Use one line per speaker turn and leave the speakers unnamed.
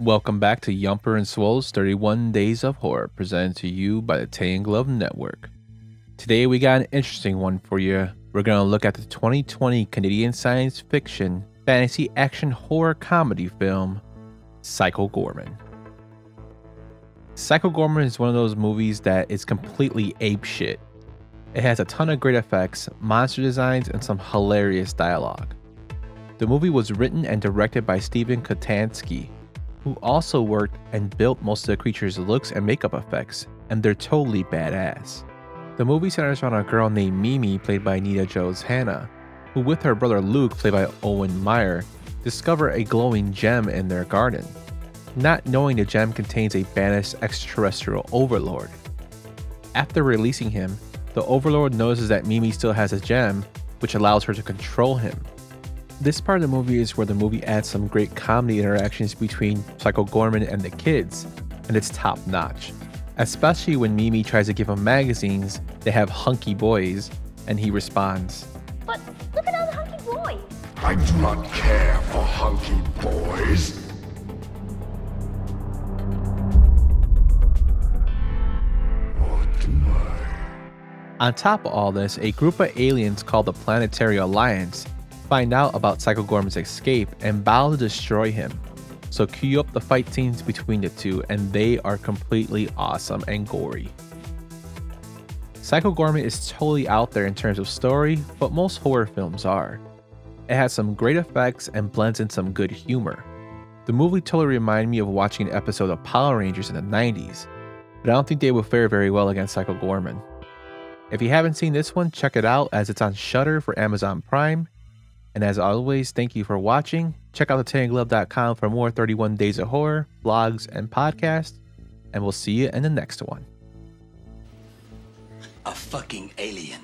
Welcome back to Yumper and Svo's 31 Days of Horror, presented to you by the Tainted Glove Network. Today we got an interesting one for you. We're going to look at the 2020 Canadian science fiction, fantasy action horror comedy film, Psycho Goreman. Psycho Goreman is one of those movies that is completely ape shit. It has a ton of great effects, monster designs, and some hilarious dialogue. The movie was written and directed by Steven Kostanski, who also worked and built most of the creature's looks and makeup effects, and they're totally badass. The movie centers around a girl named Mimi, played by Nita-Josee Hanna, who, with her brother Luke, played by Owen Myre, discover a glowing gem in their garden not knowing the gem contains a banished extraterrestrial overlord. After releasing him, the overlord notices that Mimi still has a gem, which allows her to control him. This part of the movie is where the movie adds some great comedy interactions between Psycho Goreman and the kids, and it's top notch. Especially when Mimi tries to give him magazines that have hunky boys, and he responds,
But look at all the hunky boys!
I do not care for hunky boys.
On top of all this, a group of aliens called the Planetary Alliance find out about Psycho Goreman's escape and vow to destroy him. So cue up the fight scenes between the two, and they are completely awesome and gory. Psycho Goreman is totally out there in terms of story, but most horror films are. It has some great effects and blends in some good humor. The movie totally reminded me of watching an episode of Power Rangers in the 90s, but I don't think they would fare very well against Psycho Goreman. If you haven't seen this one, check it out as it's on Shudder for Amazon Prime. And as always, thank you for watching. Check out thetaintedglove.com for more 31 Days of Horror, blogs, and podcasts. And we'll see you in the next one.
A fucking alien.